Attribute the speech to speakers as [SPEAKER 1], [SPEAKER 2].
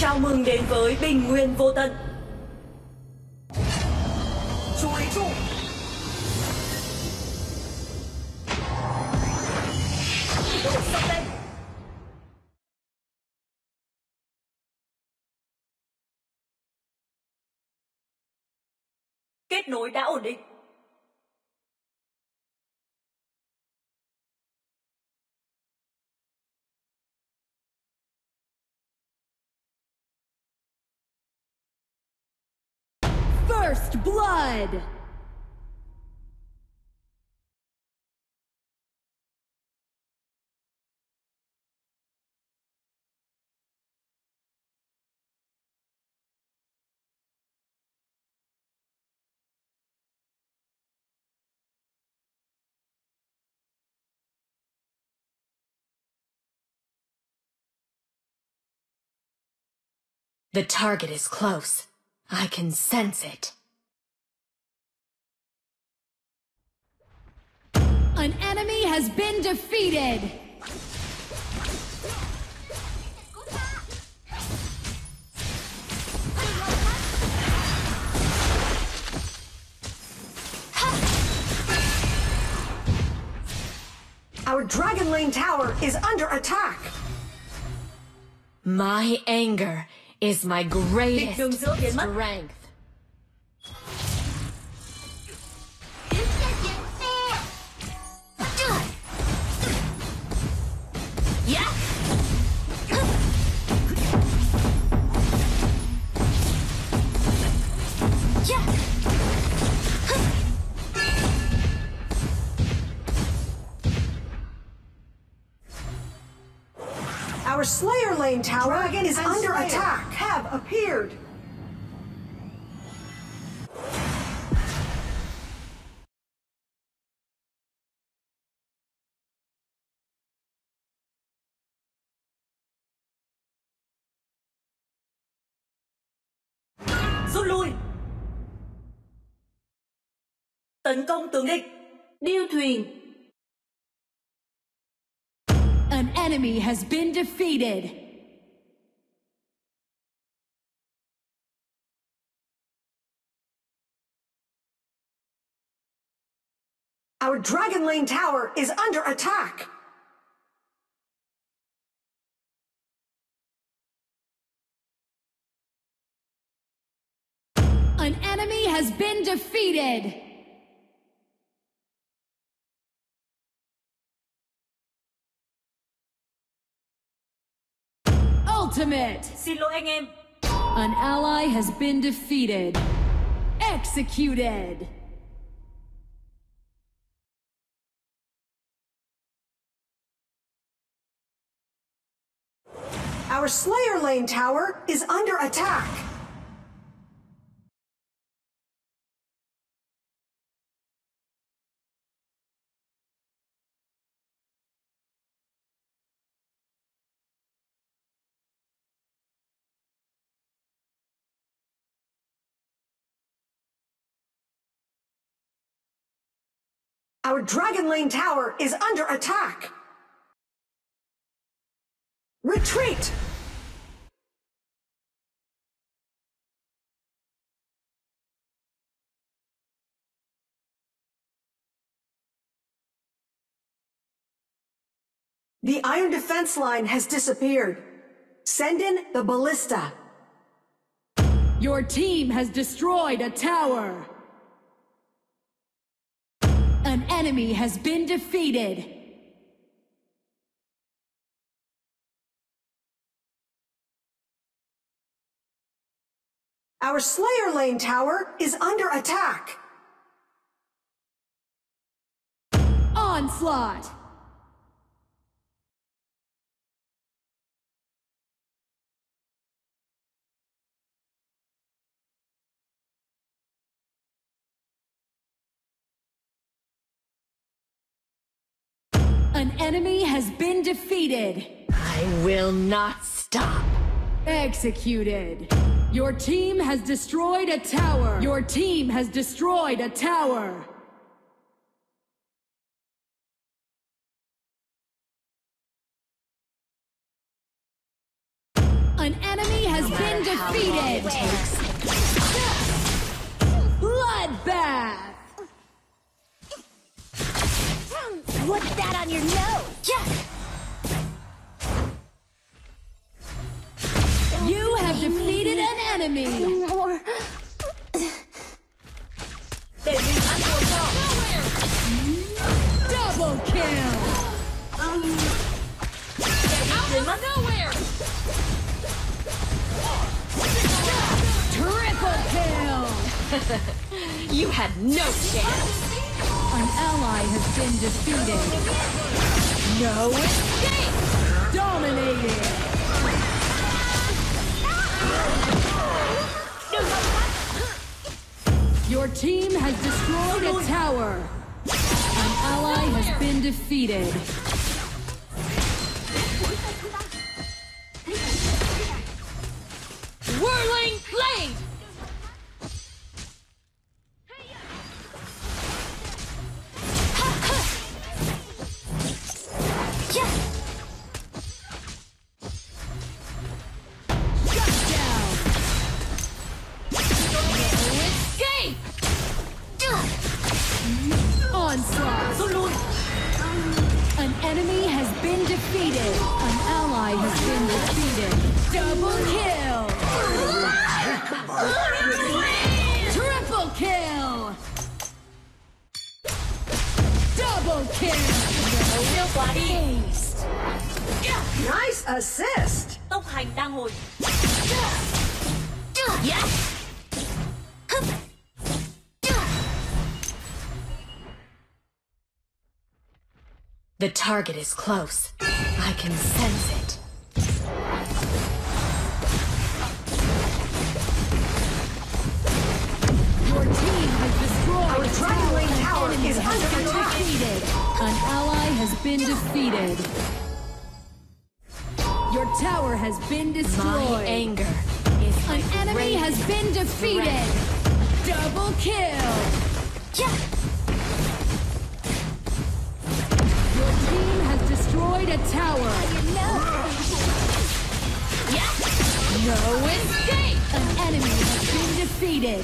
[SPEAKER 1] Chào mừng đến với Bình Nguyên Vô Tận. Ý trụ. Lên. Kết nối đã ổn định.
[SPEAKER 2] First blood!
[SPEAKER 3] The target is close. I can sense it.
[SPEAKER 2] An enemy has been defeated!
[SPEAKER 4] Our Dragon Lane tower is under attack.
[SPEAKER 3] My anger is my greatest
[SPEAKER 1] giữa biến mất.
[SPEAKER 3] strength.
[SPEAKER 4] Our Slayer Lane tower
[SPEAKER 5] Dragon
[SPEAKER 4] is under
[SPEAKER 5] Slayer
[SPEAKER 4] attack.
[SPEAKER 5] have appeared.
[SPEAKER 1] Rút lui. Tấn công tướng địch. Điêu thuyền.
[SPEAKER 2] An enemy has been defeated!
[SPEAKER 4] Our Dragon Lane tower is under attack.
[SPEAKER 2] Has been defeated! Ultimate!
[SPEAKER 1] Xin anh em.
[SPEAKER 2] An ally has been defeated. Executed!
[SPEAKER 4] Our Slayer Lane tower is under attack. Our Dragon Lane tower is under attack. Retreat! The iron defense line has disappeared. Send in the ballista.
[SPEAKER 2] Your team has destroyed a tower! An enemy has been defeated!
[SPEAKER 4] Our Slayer Lane tower is under attack.
[SPEAKER 2] Onslaught! An enemy has been defeated!
[SPEAKER 3] I will not stop.
[SPEAKER 2] Executed! Your team has destroyed a tower! Your team has destroyed a tower!
[SPEAKER 5] On your nose.
[SPEAKER 2] You have defeated an enemy. Double kill.
[SPEAKER 1] Um, Để mắt.
[SPEAKER 2] Triple kill.
[SPEAKER 3] You had no chance.
[SPEAKER 2] An ally has been defeated.
[SPEAKER 3] No escape.
[SPEAKER 2] Dominated. Your team has destroyed a tower. An ally has been defeated.
[SPEAKER 3] Whirling blade.
[SPEAKER 4] Nice assist!
[SPEAKER 1] Tốc hành đang hồi.
[SPEAKER 3] The target is close. I can sense it.
[SPEAKER 2] Your team has destroyed
[SPEAKER 4] Our
[SPEAKER 2] a
[SPEAKER 4] Dragon Lane tower is under attack.
[SPEAKER 2] defeated. An ally has been defeated. Your tower has been
[SPEAKER 3] My
[SPEAKER 2] destroyed.
[SPEAKER 3] anger is
[SPEAKER 2] An enemy has been defeated. Double kill. Your team has destroyed a tower.
[SPEAKER 3] No escape.
[SPEAKER 2] An enemy has been defeated.